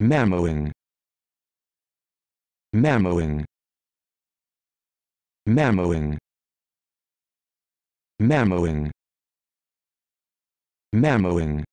Mammoing. Mammoing. Mammoing. Mammoing. Mammoing.